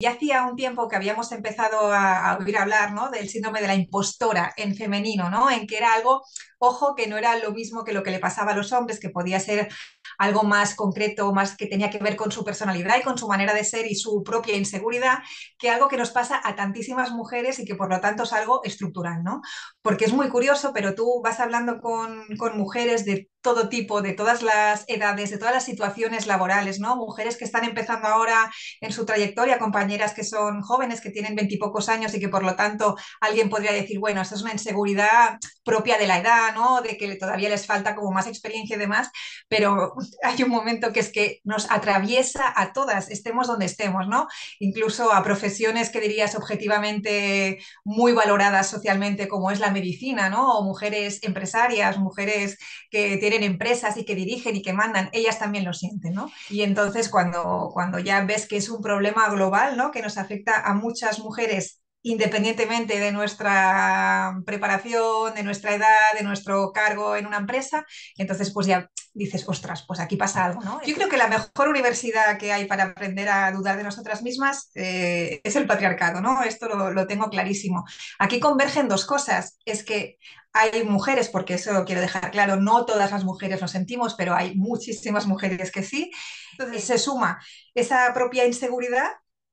Ya hacía un tiempo que habíamos empezado a, oír hablar, ¿no? del síndrome de la impostora en femenino, ¿no? En que era algo, ojo, que no era lo mismo que lo que le pasaba a los hombres, que podía ser algo más concreto, más que tenía que ver con su personalidad y con su manera de ser y su propia inseguridad, que algo que nos pasa a tantísimas mujeres y que por lo tanto es algo estructural, ¿no? Porque es muy curioso, pero tú vas hablando con, con mujeres de todo tipo, de todas las edades, de todas las situaciones laborales, ¿no? Mujeres que están empezando ahora en su trayectoria, compañeras que son jóvenes, que tienen veintipocos años y que por lo tanto alguien podría decir, bueno, esto es una inseguridad propia de la edad, ¿no? De que todavía les falta como más experiencia y demás, pero hay un momento que es que nos atraviesa a todas, estemos donde estemos, ¿no? Incluso a profesiones que dirías objetivamente muy valoradas socialmente, como es la medicina, ¿no? O mujeres empresarias, mujeres que tienen empresas y que dirigen y que mandan, ellas también lo sienten, ¿no? Y entonces cuando, cuando ya ves que es un problema global, ¿no? Que nos afecta a muchas mujeres independientemente de nuestra preparación, de nuestra edad, de nuestro cargo en una empresa, entonces pues ya dices, ostras, pues aquí pasa algo. Yo creo que la mejor universidad que hay para aprender a dudar de nosotras mismas eh, es el patriarcado, ¿no? Esto lo, lo, tengo clarísimo. Aquí convergen dos cosas, es que hay mujeres, porque eso quiero dejar claro, no todas las mujeres lo sentimos, pero hay muchísimas mujeres que sí. Entonces se suma esa propia inseguridad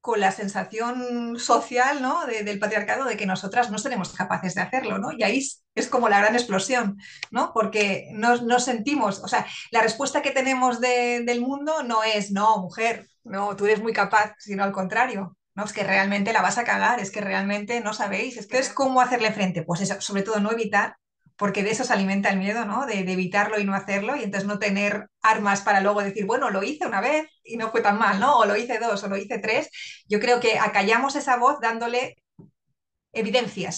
con la sensación social ¿no? de, del patriarcado de que nosotras no seremos capaces de hacerlo, ¿no? Y ahí es como la gran explosión, ¿no? Porque nos, nos sentimos, o sea, la respuesta que tenemos de, del mundo no es, no, mujer, no, tú eres muy capaz, sino al contrario, no, es que realmente la vas a cagar, es que realmente no sabéis. Es que es cómo hacerle frente. Pues eso, sobre todo no evitar, porque de eso se alimenta el miedo, ¿no? De, de, evitarlo y no hacerlo, y entonces no tener armas para luego decir, bueno, lo hice una vez y no fue tan mal, ¿no? O lo hice dos, o lo hice tres. Yo creo que acallamos esa voz dándole evidencias.